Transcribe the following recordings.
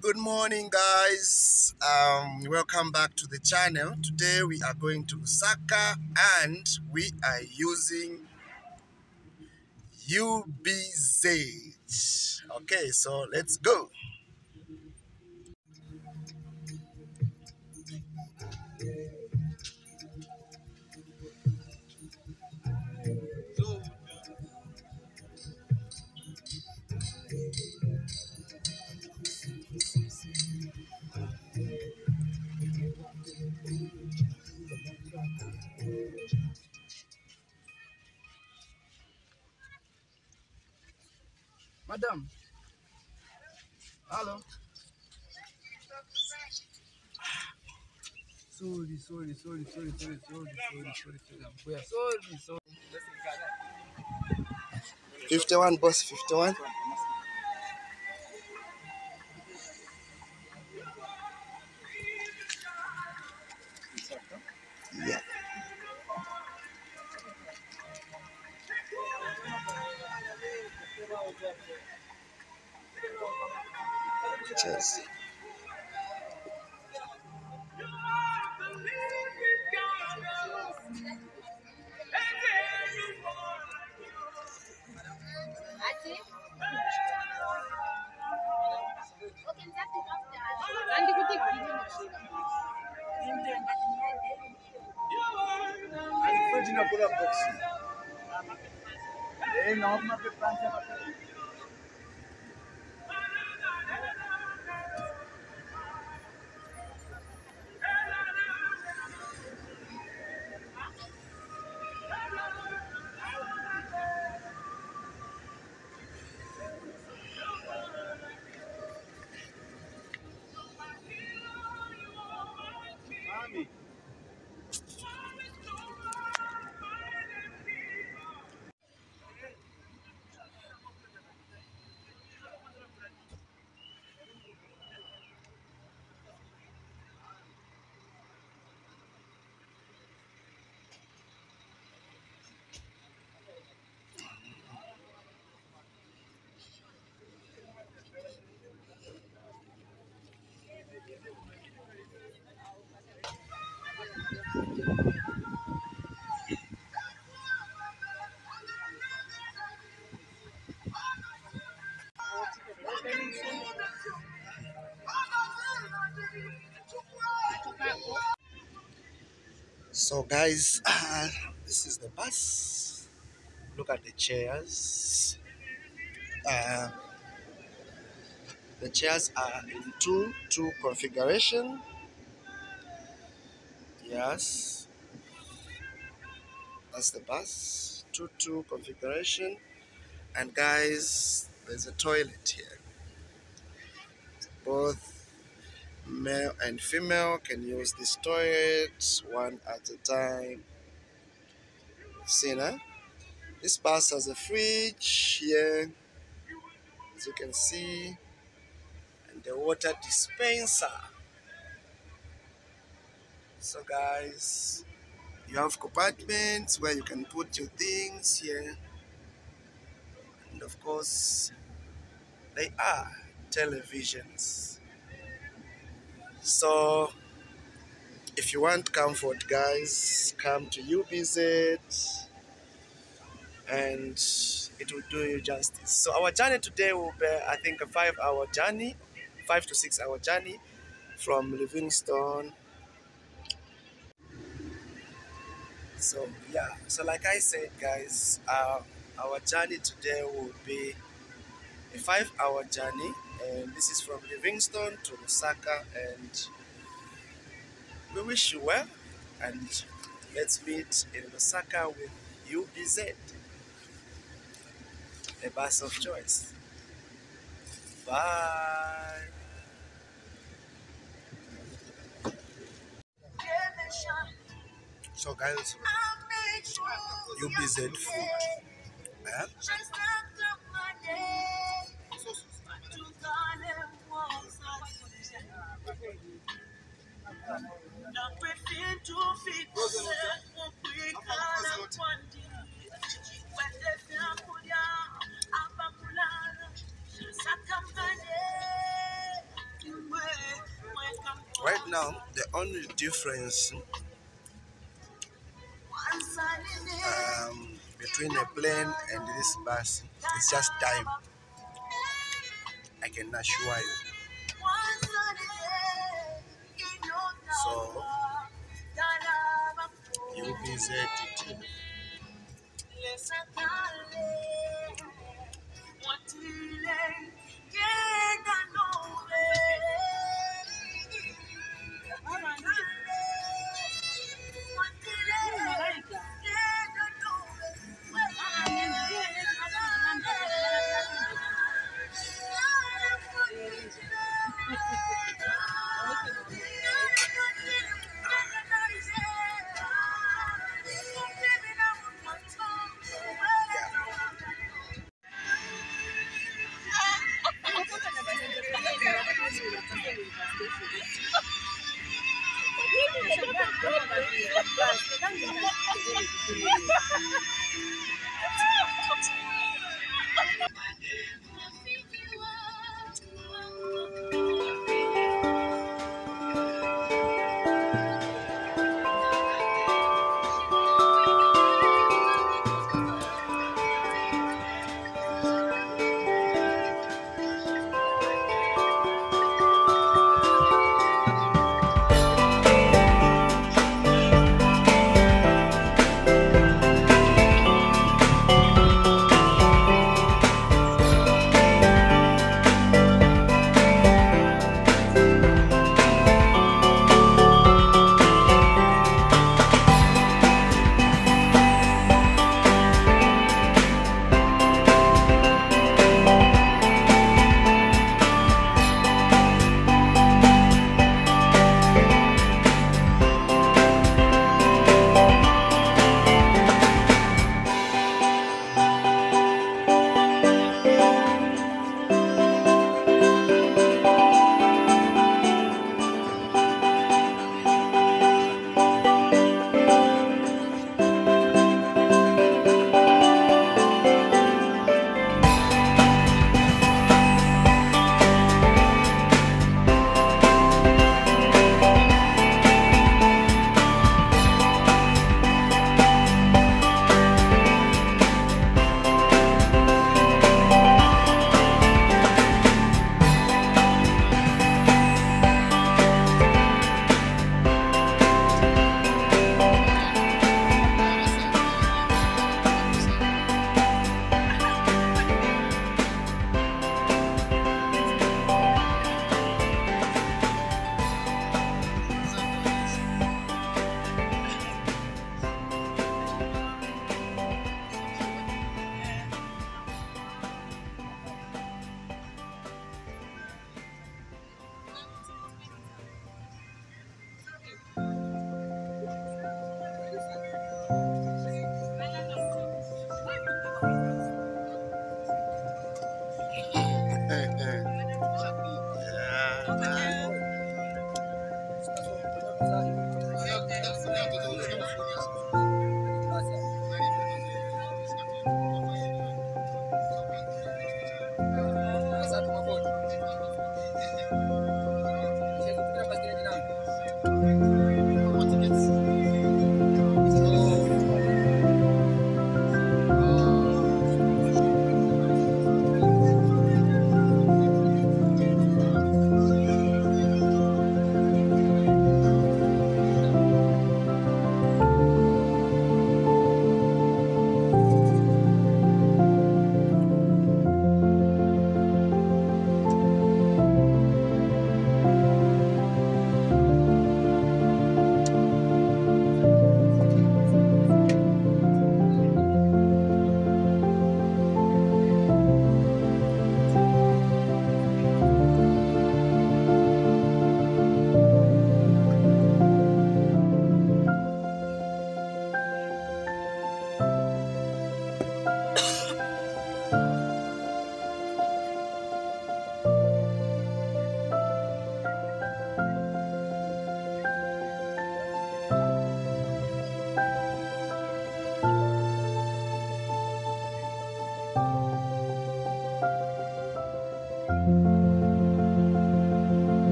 Good morning, guys. Um, welcome back to the channel. Today we are going to Lusaka and we are using UBZ. Okay, so let's go. Madam. Hello. Sorry, sorry, sorry, sorry, sorry, sorry, sorry, sorry, sorry. Sorry, sorry. 51, boss, 51. पूरा books ये normal पे प्रांत So, guys, uh, this is the bus. Look at the chairs. Uh, the chairs are in two two configuration. Yes, that's the bus. Two two configuration. And guys, there's a toilet here. Both male and female can use this toilet one at a time. See now? This bus has a fridge here, as you can see, and the water dispenser. So, guys, you have compartments where you can put your things here, and of course, they are televisions. So, if you want comfort, guys, come to UBZ and it will do you justice. So, our journey today will be, I think, a five hour journey, five to six hour journey from Livingstone. So, yeah, so like I said, guys, uh, our journey today will be a five hour journey and this is from Livingstone to Lusaka and we wish you well and let's meet in Lusaka with UBZ a bus of choice. Bye. So guys UBZ food. Eh? Right now, the only difference um, between a plane and this bus is just time. I cannot show you. You visit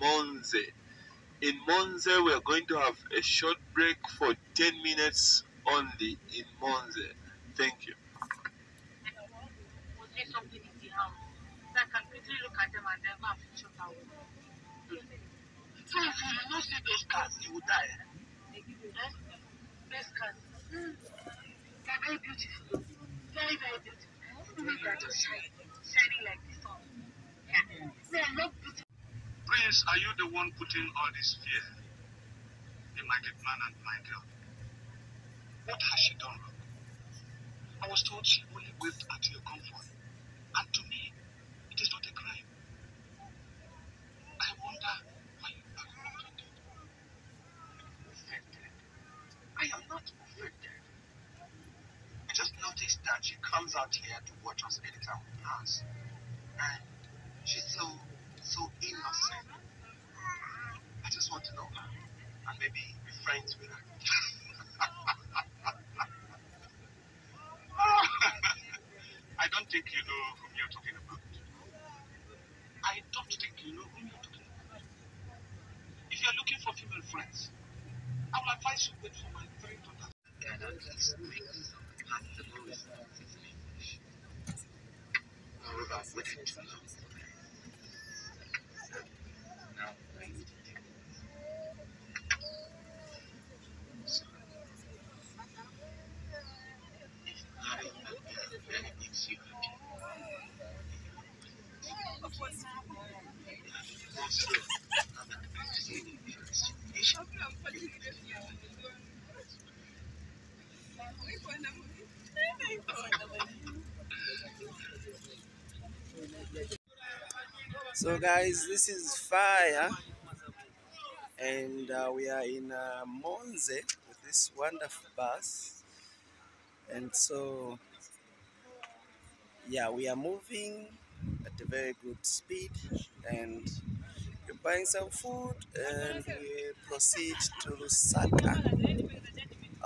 Monze. In Monze, we are going to have a short break for 10 minutes only in Monze. Thank you. Something in the house? So I can quickly look at them and and finish what I will. So if you don't see those cars, you will die. That. Best cars. They're very beautiful. Very, very beautiful. They're just shining, shining like the sun. Yeah. They are not beautiful. Prince, are you the one putting all this fear in my good man and my girl? What has she done wrong? I was told she only waved at your comfort. And to me, it is not a crime. I wonder why you are offended. Offended? I am not offended. I just noticed that she comes out here to watch us anytime we pass. And she's so, so innocent. I just want to know her and maybe be friends with her. I don't think you know whom you're talking about. I don't think you know whom you're talking about. If you're looking for female friends, I will advise you wait for my three daughters. Yeah, that just makes possible English. However, I've waited too long for that. So, now I need to do this. So, if marrying a girl really makes you happy, also, I'm not going to say the first situation. So, guys, this is fire, and uh, we are in uh, Monze with this wonderful bus, and so yeah, we are moving at a very good speed, and we're buying some food, and we proceed to Lusaka.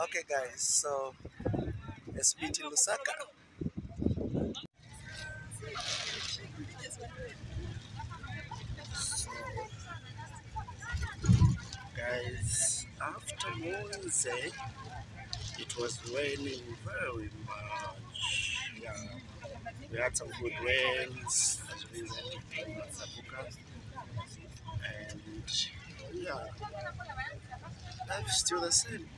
Okay, guys, so let's meet in Lusaka. Guys after Monze eh? it was raining very much. Yeah. We had some good rains as we went to Zabuka and yeah. Life's still the same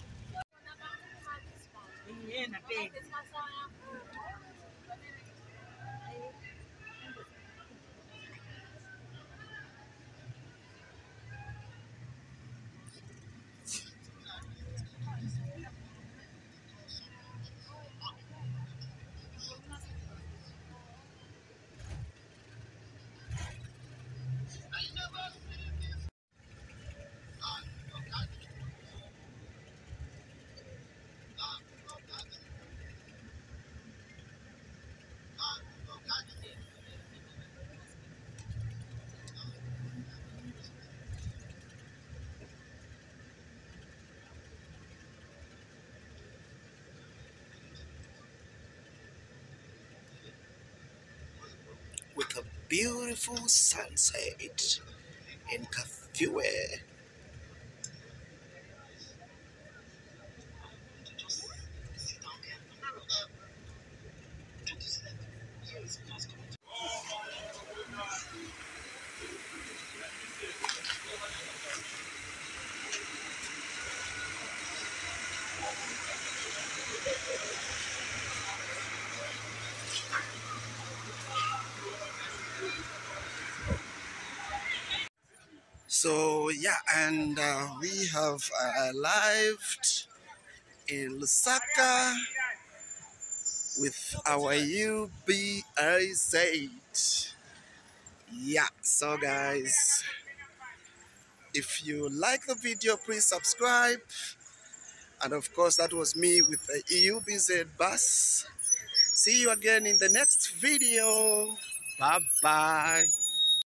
with a beautiful sunset in Kafue. So yeah, and uh, we have uh, arrived in Lusaka with our UBZ. Yeah, so guys, if you like the video, please subscribe. And of course, that was me with the EUBZ bus. See you again in the next video. Bye bye.